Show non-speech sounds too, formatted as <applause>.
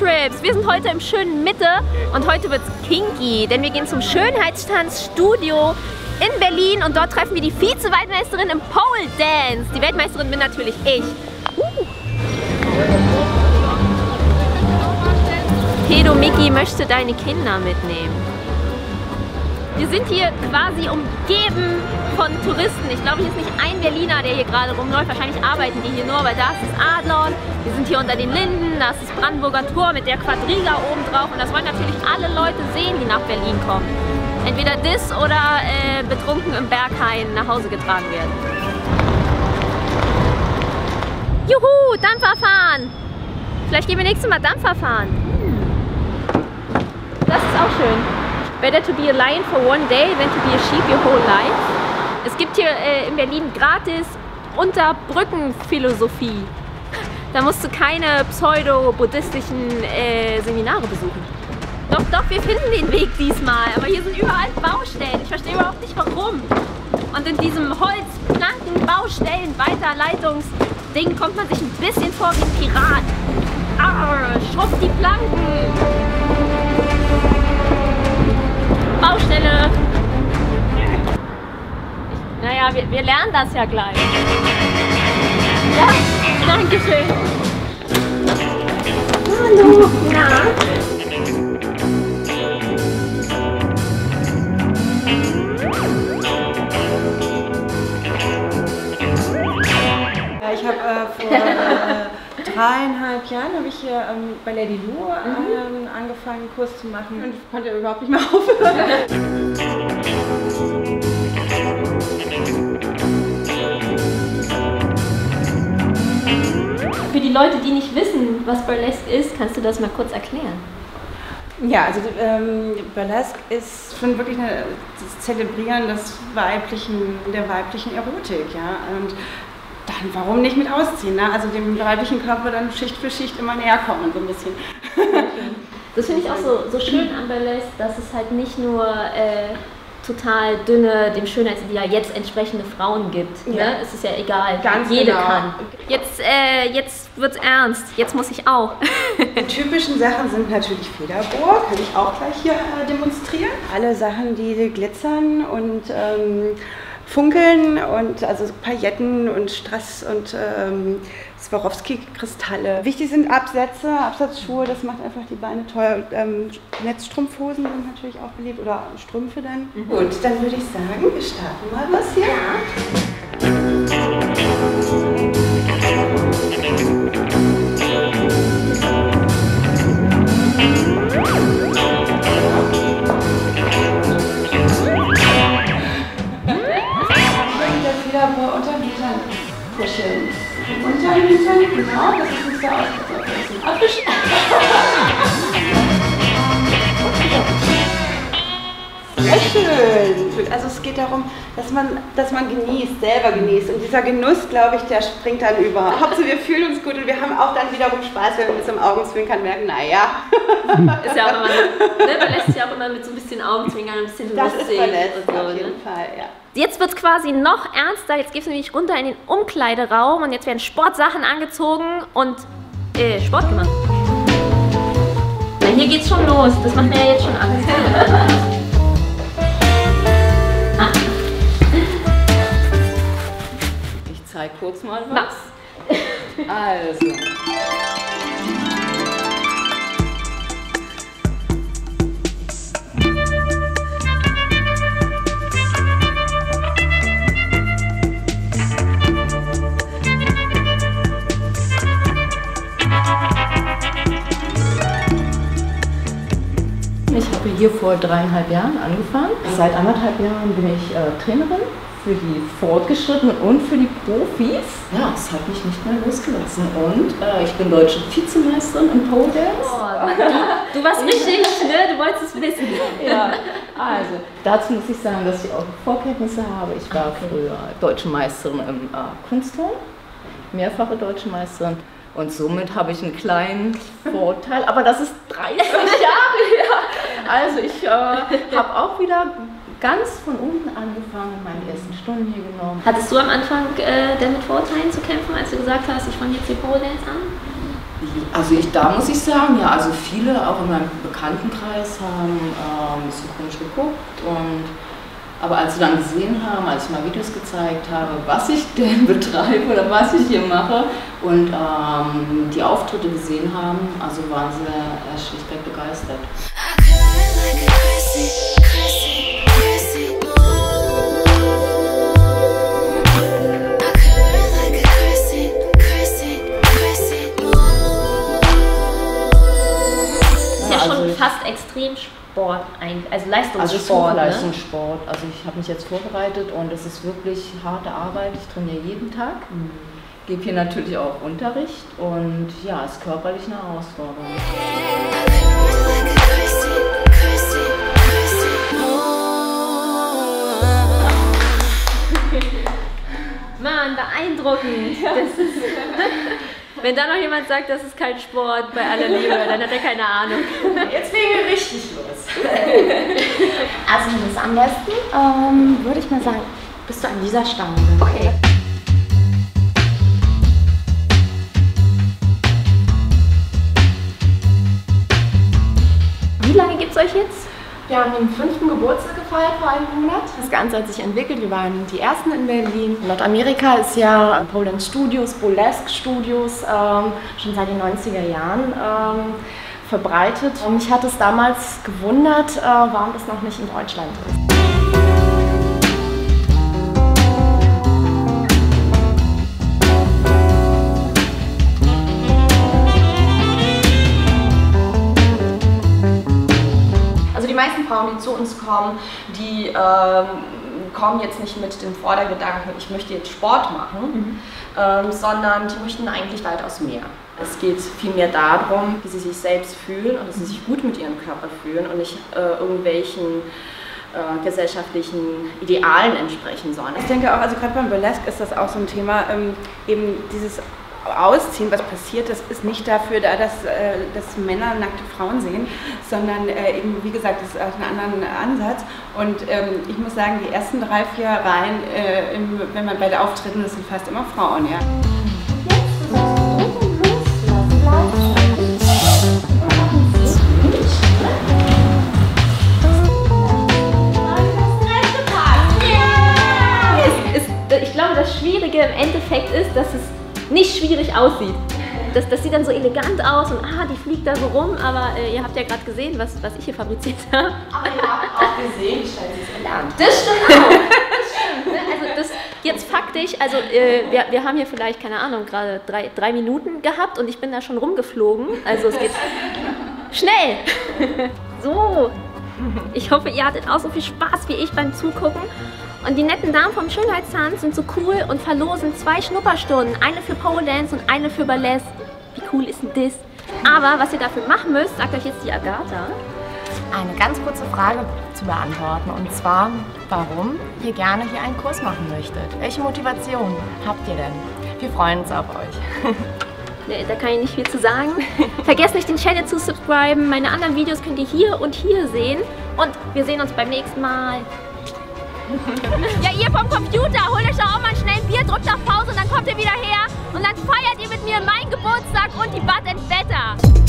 Trips. Wir sind heute im schönen Mitte und heute wird's kinky, denn wir gehen zum Schönheitstanzstudio in Berlin und dort treffen wir die Vize-Weltmeisterin im Pole Dance. Die Weltmeisterin bin natürlich ich. Uh. Pedo Mickey möchte deine Kinder mitnehmen. Wir sind hier quasi umgeben von Touristen. Ich glaube, hier ist nicht ein Berliner, der hier gerade rumläuft. Wahrscheinlich arbeiten die hier nur, weil da ist das Adlon. Wir sind hier unter den Linden, da ist das Brandenburger Tor mit der Quadriga oben drauf. Und das wollen natürlich alle Leute sehen, die nach Berlin kommen. Entweder das oder äh, betrunken im Berghain nach Hause getragen werden. Juhu, Dampfer fahren! Vielleicht gehen wir nächstes Mal Dampfer fahren. Das ist auch schön. Better to be a lion for one day than to be a sheep your whole life. Es gibt hier äh, in Berlin gratis Unterbrückenphilosophie. Da musst du keine pseudo-buddhistischen äh, Seminare besuchen. Doch, doch, wir finden den Weg diesmal. Aber hier sind überall Baustellen. Ich verstehe überhaupt nicht warum. Und in diesem Holz, Planken, Baustellen, Weiterleitungsding kommt man sich ein bisschen vor wie ein Pirat. Arr, schrubbt Wir, wir lernen das ja gleich. Ja, danke schön. Hallo. Na? ich habe äh, vor äh, dreieinhalb Jahren habe ich hier ähm, bei Lady Lu ähm, angefangen, einen Kurs zu machen und konnte überhaupt nicht mehr aufhören. <laughs> die Leute, die nicht wissen, was Burlesque ist, kannst du das mal kurz erklären? Ja, also ähm, Burlesque ist schon wirklich eine, das Zelebrieren des weiblichen, der weiblichen Erotik, ja. Und dann warum nicht mit ausziehen? Ne? Also dem weiblichen Körper dann Schicht für Schicht immer näher kommen, so ein bisschen. Das finde ich auch so, so schön an Burlesque, dass es halt nicht nur äh, total dünne, dem Schönheitsideal jetzt entsprechende Frauen gibt. Ne? Ja. Ne? Es ist ja egal, Ganz jede genau. kann. Jetzt, äh, jetzt wird's ernst, jetzt muss ich auch. <laughs> Die typischen Sachen sind natürlich Federbohr, kann ich auch gleich hier äh, demonstrieren. Alle Sachen, die glitzern und ähm, funkeln und also Pailletten und Strass und ähm, Swarovski-Kristalle. Wichtig sind Absätze, Absatzschuhe, das macht einfach die Beine toll. Ähm, Netzstrumpfhosen sind natürlich auch beliebt oder Strümpfe dann. Mhm. Gut, dann würde ich sagen, wir starten mal was hier. Federbohr Also es geht darum, dass man, dass man genießt, selber genießt. Und dieser Genuss, glaube ich, der springt dann über. Hauptsache wir fühlen uns gut und wir haben auch dann wiederum Spaß, wenn wir mit so einem Augenzwinkern merken, naja. <laughs> Ist ja auch immer, ne, man lässt sich auch immer mit so ein bisschen Augenzwinkern ein bisschen das lustig. Das ist verletzt, so, auf jeden ne? Fall, ja. Jetzt wird es quasi noch ernster. Jetzt geht es nämlich runter in den Umkleideraum und jetzt werden Sportsachen angezogen und äh, Sport gemacht. Na, hier geht's schon los. Das macht mir ja jetzt schon Angst. <laughs> zeig kurz mal was. Also. hier vor dreieinhalb Jahren angefangen. Seit anderthalb Jahren bin ich äh, Trainerin für die Fortgeschrittenen und für die Profis. Ja, es hat mich nicht mehr losgelassen. Und äh, ich bin deutsche Vizemeisterin im Pole Dance. Oh, du, du, warst richtig, ne? Du wolltest es wissen. <laughs> Ja, also dazu muss ich sagen, dass ich auch Vorkenntnisse habe. Ich war früher deutsche Meisterin im äh, Kunstturm, mehrfache deutsche Meisterin. Und somit habe ich einen kleinen Vorteil, aber das ist 30 <laughs> Jahre her. Also ich äh, <laughs> habe auch wieder ganz von unten angefangen, meine ersten Stunden hier genommen. Hattest du am Anfang äh, denn mit Vorurteilen zu kämpfen, als du gesagt hast, ich fange jetzt die Pole Dance an? Also ich, da muss ich sagen, ja, also viele auch in meinem Bekanntenkreis haben äh, ein bisschen komisch geguckt und aber als sie dann gesehen haben, als ich mal Videos gezeigt habe, was ich <laughs> denn betreibe oder was ich hier mache und ähm, die Auftritte gesehen haben, also waren sie äh, schlichtweg begeistert. Fast Extremsport, also Leistungssport. Also es ne? Leistungssport. Also ich habe mich jetzt vorbereitet und es ist wirklich harte Arbeit. Ich trainiere jeden Tag. Mhm. Gebe hier natürlich auch Unterricht und ja, es ist körperlich eine Herausforderung. <laughs> Mann, beeindruckend. Das ist Wenn da noch jemand sagt, das ist kein Sport bei aller Liebe, dann hat er keine Ahnung. Jetzt legen wir richtig los. <laughs> Also Miss, am besten ähm, würde ich mal sagen, bist du an dieser Stange. Okay. Wie lange gibt es euch jetzt? Wir haben den fünften Geburtstag gefeiert vor einem Monat. Das Ganze hat sich entwickelt. Wir waren die ersten in Berlin. Nordamerika ist ja Poland Studios, Burlesque Studios ähm, schon seit den 90er Jahren ähm, verbreitet. Mich hat es damals gewundert, äh, warum das noch nicht in Deutschland ist. Kommen, die ähm, kommen jetzt nicht mit dem Vordergedanken, ich möchte jetzt Sport machen, mhm. ähm, sondern die möchten eigentlich weitaus mehr. Es geht vielmehr darum, wie sie sich selbst fühlen und dass sie sich gut mit ihrem Körper fühlen und nicht äh, irgendwelchen äh, gesellschaftlichen Idealen entsprechen sollen. Ich denke auch, also gerade beim Burlesque ist das auch so ein Thema, ähm, eben dieses Ausziehen, was passiert, das ist nicht dafür da, dass, äh, dass Männer nackte Frauen sehen, sondern äh, eben, wie gesagt, das ist ein anderer Ansatz. Und ähm, ich muss sagen, die ersten drei, vier Reihen, äh, im, wenn man bei den Auftritten, das sind fast immer Frauen, ja. Aussieht. Das, das sieht dann so elegant aus und ah, die fliegt da so rum, aber äh, ihr habt ja gerade gesehen, was, was ich hier fabriziert <laughs> habe. Aber ihr habt auch gesehen, sie es erlernt. Das stimmt auch. Das stimmt. Ne? Also das, jetzt faktisch, also äh, wir, wir haben hier vielleicht, keine Ahnung, gerade drei, drei Minuten gehabt und ich bin da schon rumgeflogen. Also es geht <laughs> schnell. <laughs> So, ich hoffe, ihr hattet auch so viel Spaß wie ich beim Zugucken. Und die netten Damen vom Schönheitstanz sind so cool und verlosen zwei Schnupperstunden. Eine für Pole Dance und eine für Ballett. Wie cool ist denn das? Aber was ihr dafür machen müsst, sagt euch jetzt die Agatha. Eine ganz kurze Frage zu beantworten. Und zwar, warum ihr gerne hier einen Kurs machen möchtet. Welche Motivation habt ihr denn? Wir freuen uns auf euch. <laughs> Da kann ich nicht viel zu sagen. <laughs> Vergesst nicht, den Channel zu subscriben. Meine anderen Videos könnt ihr hier und hier sehen. Und wir sehen uns beim nächsten Mal. <laughs> Ja, ihr vom Computer, holt euch doch auch mal schnell ein Bier, drückt auf Pause und dann kommt ihr wieder her und dann feiert ihr mit mir meinen Geburtstag und die Bad and Better.